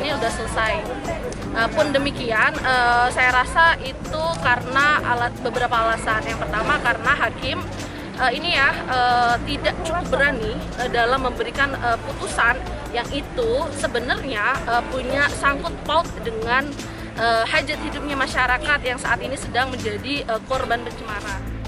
ini sudah selesai. Uh, pun demikian, uh, saya rasa itu karena alat beberapa alasan. Yang pertama karena hakim uh, ini ya uh, tidak cukup berani uh, dalam memberikan uh, putusan yang itu sebenarnya uh, punya sangkut paut dengan uh, hajat hidupnya masyarakat yang saat ini sedang menjadi uh, korban pencemaran.